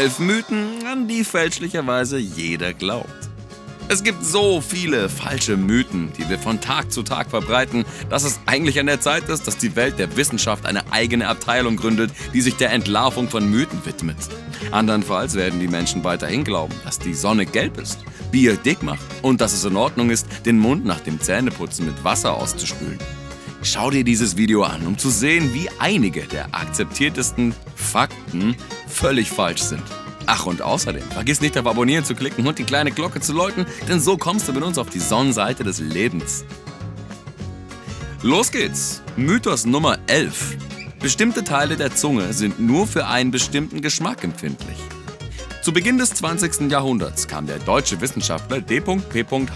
Elf Mythen, an die fälschlicherweise jeder glaubt. Es gibt so viele falsche Mythen, die wir von Tag zu Tag verbreiten, dass es eigentlich an der Zeit ist, dass die Welt der Wissenschaft eine eigene Abteilung gründet, die sich der Entlarvung von Mythen widmet. Andernfalls werden die Menschen weiterhin glauben, dass die Sonne gelb ist, Bier dick macht und dass es in Ordnung ist, den Mund nach dem Zähneputzen mit Wasser auszuspülen. Schau dir dieses Video an, um zu sehen, wie einige der akzeptiertesten Fakten völlig falsch sind. Ach und außerdem, vergiss nicht auf Abonnieren zu klicken und die kleine Glocke zu läuten, denn so kommst du mit uns auf die Sonnenseite des Lebens. Los geht's! Mythos Nummer 11. Bestimmte Teile der Zunge sind nur für einen bestimmten Geschmack empfindlich. Zu Beginn des 20. Jahrhunderts kam der deutsche Wissenschaftler D.P.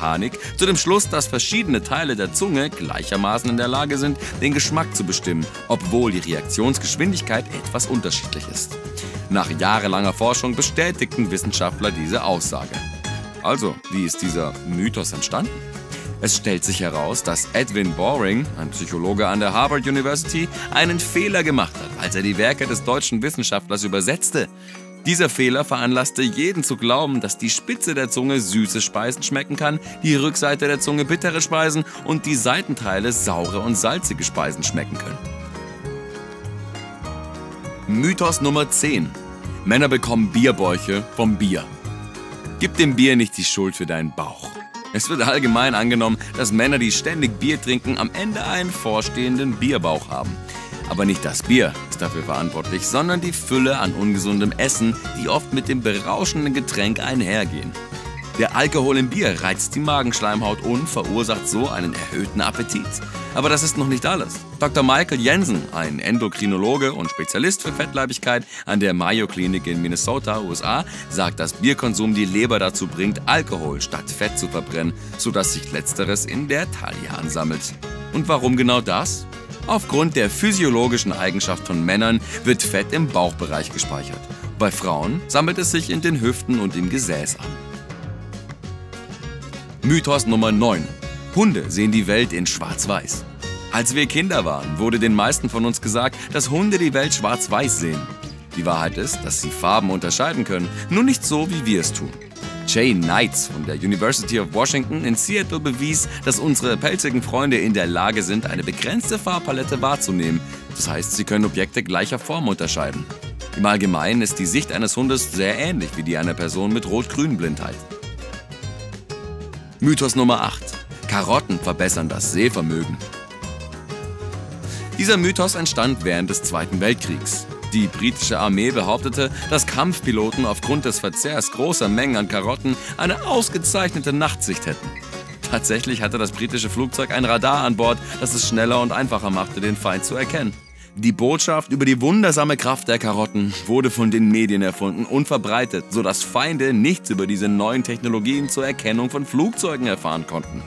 Hanig zu dem Schluss, dass verschiedene Teile der Zunge gleichermaßen in der Lage sind, den Geschmack zu bestimmen, obwohl die Reaktionsgeschwindigkeit etwas unterschiedlich ist. Nach jahrelanger Forschung bestätigten Wissenschaftler diese Aussage. Also, wie ist dieser Mythos entstanden? Es stellt sich heraus, dass Edwin Boring, ein Psychologe an der Harvard University, einen Fehler gemacht hat, als er die Werke des deutschen Wissenschaftlers übersetzte. Dieser Fehler veranlasste jeden zu glauben, dass die Spitze der Zunge süße Speisen schmecken kann, die Rückseite der Zunge bittere Speisen und die Seitenteile saure und salzige Speisen schmecken können. Mythos Nummer 10. Männer bekommen Bierbäuche vom Bier. Gib dem Bier nicht die Schuld für deinen Bauch. Es wird allgemein angenommen, dass Männer, die ständig Bier trinken, am Ende einen vorstehenden Bierbauch haben. Aber nicht das Bier ist dafür verantwortlich, sondern die Fülle an ungesundem Essen, die oft mit dem berauschenden Getränk einhergehen. Der Alkohol im Bier reizt die Magenschleimhaut und verursacht so einen erhöhten Appetit. Aber das ist noch nicht alles. Dr. Michael Jensen, ein Endokrinologe und Spezialist für Fettleibigkeit an der Mayo Klinik in Minnesota, USA, sagt, dass Bierkonsum die Leber dazu bringt, Alkohol statt Fett zu verbrennen, sodass sich letzteres in der Taille ansammelt. Und warum genau das? Aufgrund der physiologischen Eigenschaft von Männern wird Fett im Bauchbereich gespeichert. Bei Frauen sammelt es sich in den Hüften und im Gesäß an. Mythos Nummer 9. Hunde sehen die Welt in Schwarz-Weiß. Als wir Kinder waren, wurde den meisten von uns gesagt, dass Hunde die Welt schwarz-weiß sehen. Die Wahrheit ist, dass sie Farben unterscheiden können, nur nicht so, wie wir es tun. Jay Knights von der University of Washington in Seattle bewies, dass unsere pelzigen Freunde in der Lage sind, eine begrenzte Farbpalette wahrzunehmen. Das heißt, sie können Objekte gleicher Form unterscheiden. Im Allgemeinen ist die Sicht eines Hundes sehr ähnlich wie die einer Person mit Rot-Grün-Blindheit. Mythos Nummer 8. Karotten verbessern das Sehvermögen. Dieser Mythos entstand während des Zweiten Weltkriegs. Die britische Armee behauptete, dass Kampfpiloten aufgrund des Verzehrs großer Mengen an Karotten eine ausgezeichnete Nachtsicht hätten. Tatsächlich hatte das britische Flugzeug ein Radar an Bord, das es schneller und einfacher machte, den Feind zu erkennen. Die Botschaft über die wundersame Kraft der Karotten wurde von den Medien erfunden und verbreitet, sodass Feinde nichts über diese neuen Technologien zur Erkennung von Flugzeugen erfahren konnten.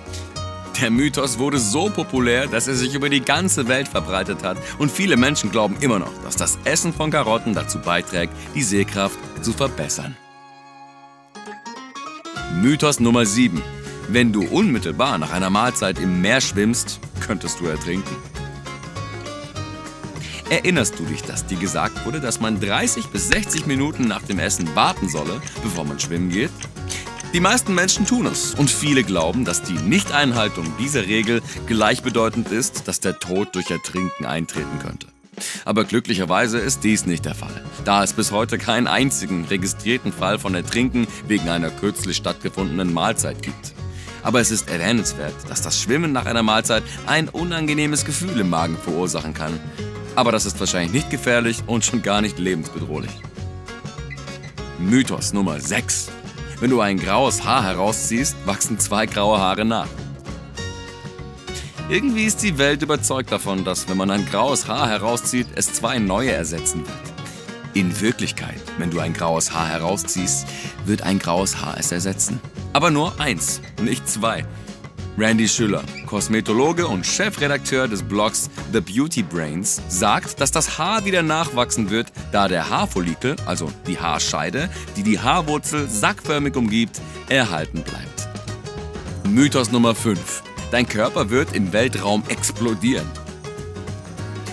Der Mythos wurde so populär, dass er sich über die ganze Welt verbreitet hat und viele Menschen glauben immer noch, dass das Essen von Karotten dazu beiträgt, die Sehkraft zu verbessern. Mythos Nummer 7. Wenn du unmittelbar nach einer Mahlzeit im Meer schwimmst, könntest du ertrinken. Erinnerst du dich, dass dir gesagt wurde, dass man 30 bis 60 Minuten nach dem Essen warten solle, bevor man schwimmen geht? Die meisten Menschen tun es und viele glauben, dass die Nichteinhaltung dieser Regel gleichbedeutend ist, dass der Tod durch Ertrinken eintreten könnte. Aber glücklicherweise ist dies nicht der Fall, da es bis heute keinen einzigen registrierten Fall von Ertrinken wegen einer kürzlich stattgefundenen Mahlzeit gibt. Aber es ist erwähnenswert, dass das Schwimmen nach einer Mahlzeit ein unangenehmes Gefühl im Magen verursachen kann. Aber das ist wahrscheinlich nicht gefährlich und schon gar nicht lebensbedrohlich. Mythos Nummer 6. Wenn du ein graues Haar herausziehst, wachsen zwei graue Haare nach. Irgendwie ist die Welt überzeugt davon, dass wenn man ein graues Haar herauszieht, es zwei neue ersetzen wird. In Wirklichkeit, wenn du ein graues Haar herausziehst, wird ein graues Haar es ersetzen. Aber nur eins, nicht zwei. Randy Schüller, Kosmetologe und Chefredakteur des Blogs The Beauty Brains, sagt, dass das Haar wieder nachwachsen wird, da der Haarfollikel, also die Haarscheide, die die Haarwurzel sackförmig umgibt, erhalten bleibt. Mythos Nummer 5. Dein Körper wird im Weltraum explodieren.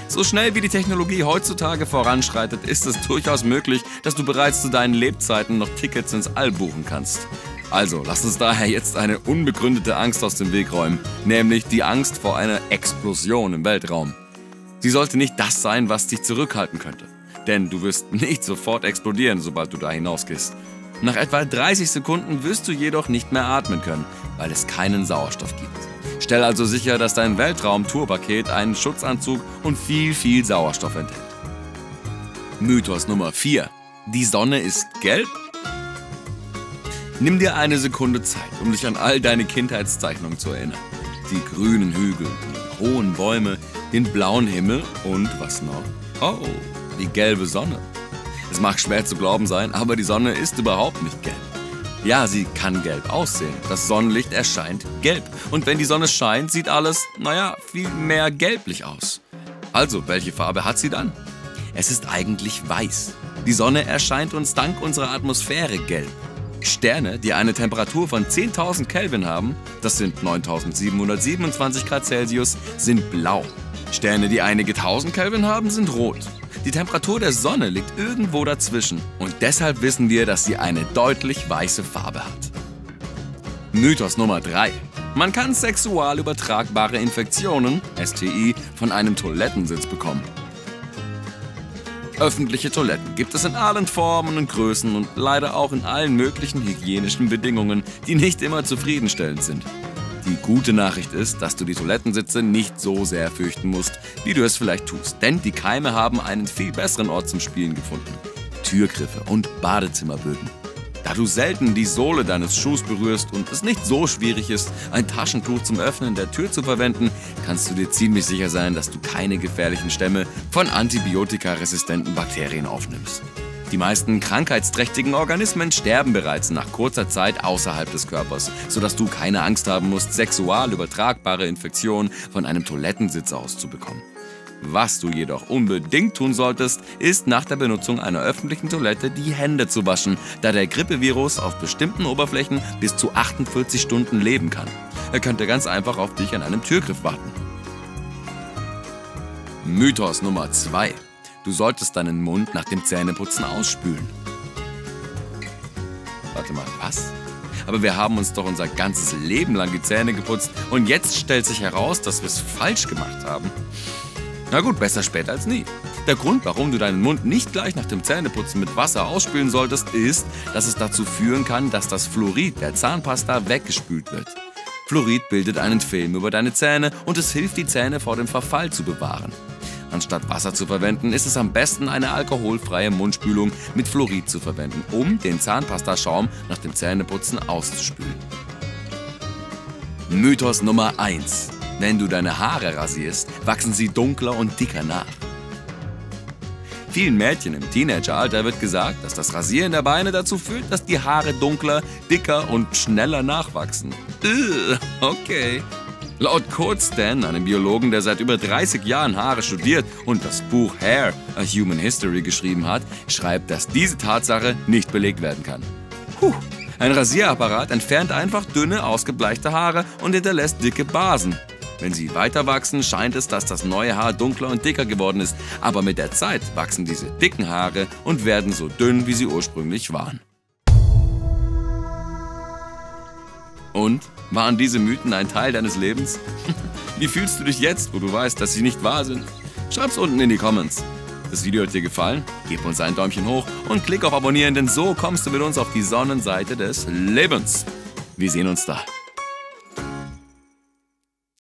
So schnell wie die Technologie heutzutage voranschreitet, ist es durchaus möglich, dass du bereits zu deinen Lebzeiten noch Tickets ins All buchen kannst. Also, lass uns daher jetzt eine unbegründete Angst aus dem Weg räumen, nämlich die Angst vor einer Explosion im Weltraum. Sie sollte nicht das sein, was dich zurückhalten könnte. Denn du wirst nicht sofort explodieren, sobald du da hinausgehst. Nach etwa 30 Sekunden wirst du jedoch nicht mehr atmen können, weil es keinen Sauerstoff gibt. Stell also sicher, dass dein Weltraum-Tourpaket einen Schutzanzug und viel, viel Sauerstoff enthält. Mythos Nummer 4. Die Sonne ist gelb? Nimm dir eine Sekunde Zeit, um dich an all deine Kindheitszeichnungen zu erinnern. Die grünen Hügel, die hohen Bäume, den blauen Himmel und was noch? Oh, die gelbe Sonne. Es mag schwer zu glauben sein, aber die Sonne ist überhaupt nicht gelb. Ja, sie kann gelb aussehen. Das Sonnenlicht erscheint gelb. Und wenn die Sonne scheint, sieht alles, naja, viel mehr gelblich aus. Also, welche Farbe hat sie dann? Es ist eigentlich weiß. Die Sonne erscheint uns dank unserer Atmosphäre gelb. Sterne, die eine Temperatur von 10.000 Kelvin haben, das sind 9.727 Grad Celsius, sind blau. Sterne, die einige tausend Kelvin haben, sind rot. Die Temperatur der Sonne liegt irgendwo dazwischen und deshalb wissen wir, dass sie eine deutlich weiße Farbe hat. Mythos Nummer 3. Man kann sexual übertragbare Infektionen, STI, von einem Toilettensitz bekommen. Öffentliche Toiletten gibt es in allen Formen und Größen und leider auch in allen möglichen hygienischen Bedingungen, die nicht immer zufriedenstellend sind. Die gute Nachricht ist, dass du die Toilettensitze nicht so sehr fürchten musst, wie du es vielleicht tust. Denn die Keime haben einen viel besseren Ort zum Spielen gefunden. Türgriffe und Badezimmerböden. Da du selten die Sohle deines Schuhs berührst und es nicht so schwierig ist, ein Taschentuch zum Öffnen der Tür zu verwenden, kannst du dir ziemlich sicher sein, dass du keine gefährlichen Stämme von antibiotikaresistenten Bakterien aufnimmst. Die meisten krankheitsträchtigen Organismen sterben bereits nach kurzer Zeit außerhalb des Körpers, sodass du keine Angst haben musst, sexual übertragbare Infektionen von einem Toilettensitz auszubekommen. Was du jedoch unbedingt tun solltest, ist nach der Benutzung einer öffentlichen Toilette die Hände zu waschen, da der Grippevirus auf bestimmten Oberflächen bis zu 48 Stunden leben kann. Er könnte ganz einfach auf dich an einem Türgriff warten. Mythos Nummer 2. Du solltest deinen Mund nach dem Zähneputzen ausspülen. Warte mal, was? Aber wir haben uns doch unser ganzes Leben lang die Zähne geputzt und jetzt stellt sich heraus, dass wir es falsch gemacht haben. Na gut, besser spät als nie. Der Grund, warum du deinen Mund nicht gleich nach dem Zähneputzen mit Wasser ausspülen solltest, ist, dass es dazu führen kann, dass das Fluorid der Zahnpasta weggespült wird. Fluorid bildet einen Film über deine Zähne und es hilft, die Zähne vor dem Verfall zu bewahren. Anstatt Wasser zu verwenden, ist es am besten, eine alkoholfreie Mundspülung mit Fluorid zu verwenden, um den Zahnpastaschaum nach dem Zähneputzen auszuspülen. Mythos Nummer 1. Wenn du deine Haare rasierst, wachsen sie dunkler und dicker nach. Vielen Mädchen im Teenageralter wird gesagt, dass das Rasieren der Beine dazu führt, dass die Haare dunkler, dicker und schneller nachwachsen. okay. Laut Kurt Stan, einem Biologen, der seit über 30 Jahren Haare studiert und das Buch Hair, A Human History geschrieben hat, schreibt, dass diese Tatsache nicht belegt werden kann. Puh. Ein Rasierapparat entfernt einfach dünne, ausgebleichte Haare und hinterlässt dicke Basen. Wenn sie weiter wachsen, scheint es, dass das neue Haar dunkler und dicker geworden ist, aber mit der Zeit wachsen diese dicken Haare und werden so dünn, wie sie ursprünglich waren. Und waren diese Mythen ein Teil deines Lebens? Wie fühlst du dich jetzt, wo du weißt, dass sie nicht wahr sind? Schreib's unten in die Comments. Das Video hat dir gefallen? Gib uns ein Däumchen hoch und klick auf Abonnieren, denn so kommst du mit uns auf die Sonnenseite des Lebens. Wir sehen uns da.